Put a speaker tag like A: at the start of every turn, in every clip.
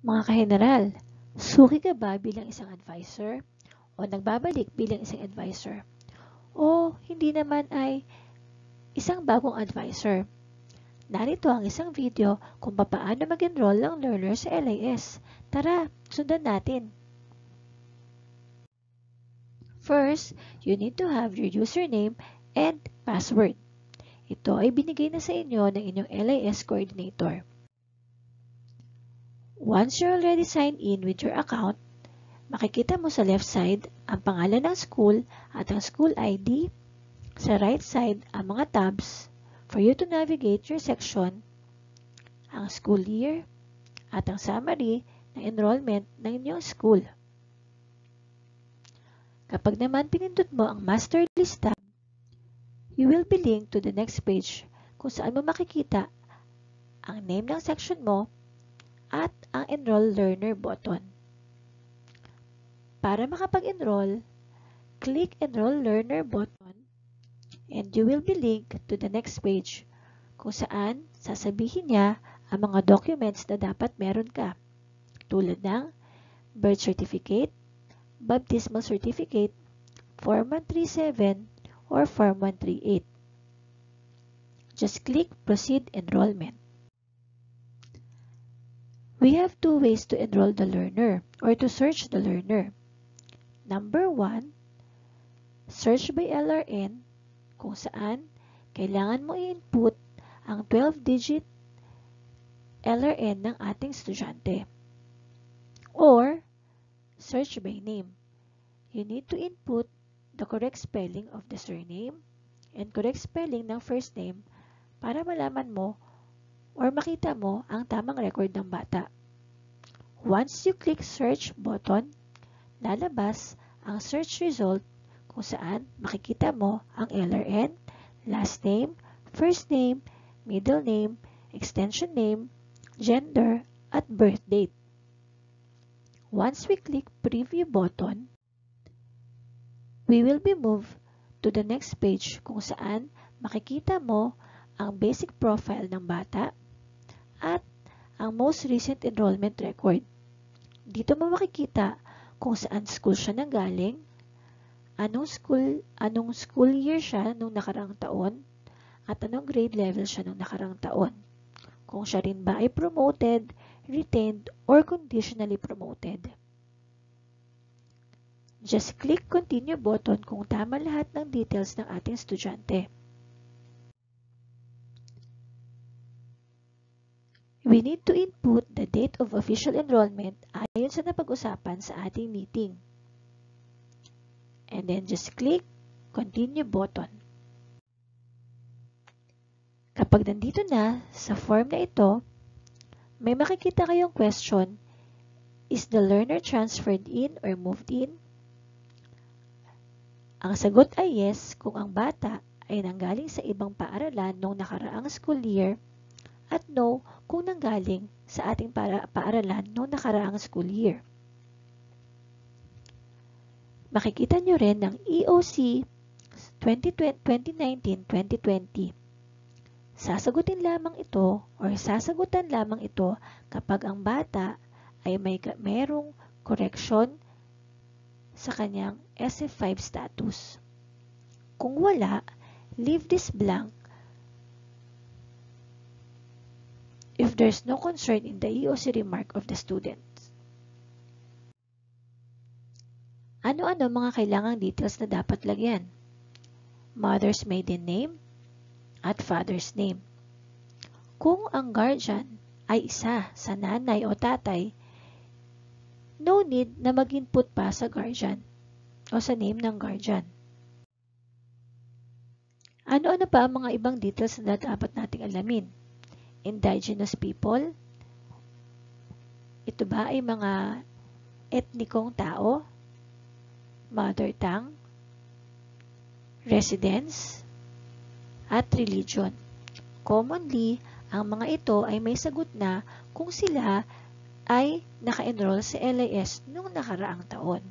A: Mga kaheneral, suki ka ba bilang isang advisor? O nagbabalik bilang isang advisor? O hindi naman ay isang bagong advisor? Narito ang isang video kung paano mag-enroll ng learner sa LIS. Tara, sundan natin. First, you need to have your username and password. Ito ay binigay na sa inyo ng inyong LIS coordinator. Once you're already signed in with your account, makikita mo sa left side ang pangalan ng school at ang school ID, sa right side ang mga tabs for you to navigate your section, ang school year, at ang summary ng enrollment ng inyong school. Kapag naman pinindot mo ang Master List tab, you will be linked to the next page kung saan mo makikita ang name ng section mo at ang Enroll Learner button. Para makapag-enroll, click Enroll Learner button and you will be linked to the next page kung saan sasabihin niya ang mga documents na dapat meron ka tulad ng birth certificate, baptismal certificate, Form 137, or Form 138. Just click Proceed Enrollment. We have two ways to enroll the learner or to search the learner. Number 1, search by LRN kung saan kailangan mo i-input ang 12-digit LRN ng ating estudyante. Or, search by name. You need to input the correct spelling of the surname and correct spelling ng first name para malaman mo or makita mo ang tamang record ng bata. Once you click search button, lalabas ang search result kung saan makikita mo ang LRN, last name, first name, middle name, extension name, gender, at birth date. Once we click preview button, we will be moved to the next page kung saan makikita mo ang basic profile ng bata at ang most recent enrollment record. Dito mo makikita kung saan school siya nanggaling, anong school, anong school year siya nung nakarang taon at anong grade level siya nung nakarang taon. Kung siya rin ba ay promoted, retained, or conditionally promoted. Just click continue button kung tama lahat ng details ng ating estudyante. We need to input the date of official enrollment ayon sa napag-usapan sa ating meeting and then just click continue button. Kapag nandito na sa form na ito, may makikita kayong question, is the learner transferred in or moved in? Ang sagot ay yes kung ang bata ay nanggaling sa ibang paaralan noong nakaraang school year at no kung nanggaling sa ating para paaralan noong nakaraang school year makikita nyo rin ng EOC 2019-2020. Sasagutin lamang ito or sasagutan lamang ito kapag ang bata ay may merong correction sa kanyang SF5 status. Kung wala, leave this blank if there's no concern in the EOC remark of the student. Ano-ano mga kailangang details na dapat lagyan? Mother's maiden name at father's name. Kung ang guardian ay isa sa nanay o tatay, no need na mag-input pa sa guardian o sa name ng guardian. Ano-ano pa ang mga ibang details na dapat nating alamin? Indigenous people? Ito ba ay mga etnikong tao? mother tongue, residence, at religion. Commonly, ang mga ito ay may sagot na kung sila ay naka-enroll sa LIS noong nakaraang taon.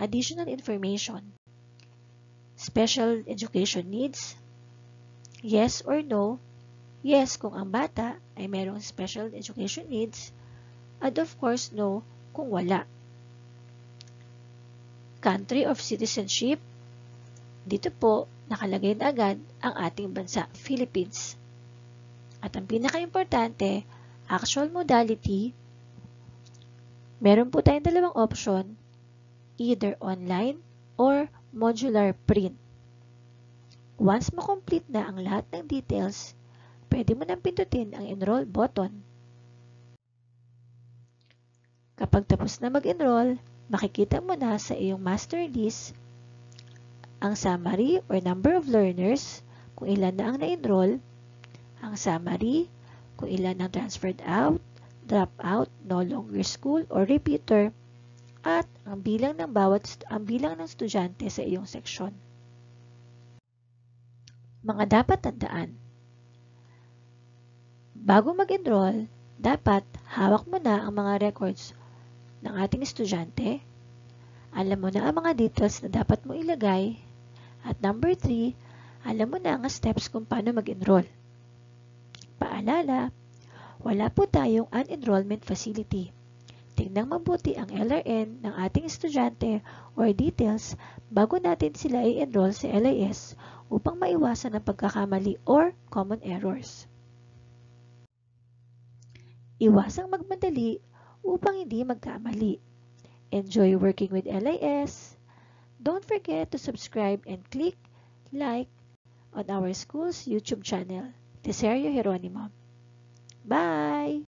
A: Additional information. Special education needs? Yes or no? Yes, kung ang bata ay merong special education needs, and of course no kung wala. Country of citizenship, dito po nakalagay na agad ang ating bansa, Philippines. At ang pinaka-importante, actual modality, meron po tayong dalawang option, either online or modular print. Once makomplete na ang lahat ng details, pwede mo nang pindutin ang enroll button. Kapag tapos na mag-enroll, makikita mo na sa iyong master list ang summary or number of learners, kung ilan na ang na-enroll, ang summary, kung ilan ang transferred out, drop out, no longer school, or repeater, at ang bilang ng bawat ang bilang ng estudyante sa iyong seksyon. Mga dapat tandaan. Bago mag-enroll, dapat hawak mo na ang mga records ng ating estudyante, alam mo na ang mga details na dapat mo ilagay, at number 3, alam mo na ang steps kung paano mag-enroll. Paalala, wala po tayong unenrollment facility. Tingnan mabuti ang LRN ng ating estudyante or details bago natin sila i-enroll sa LIS upang maiwasan ang pagkakamali or common errors. Iwasang magmadali upang hindi magkamali. Enjoy working with LIS. Don't forget to subscribe and click like on our school's YouTube channel, Teserio Jeronimo. Bye!